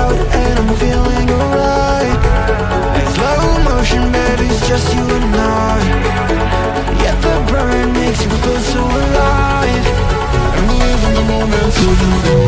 loud and I'm feeling alright. It's Slow motion, baby, it's just you and I. Yet the burn makes you feel so alive. I'm living the moment so you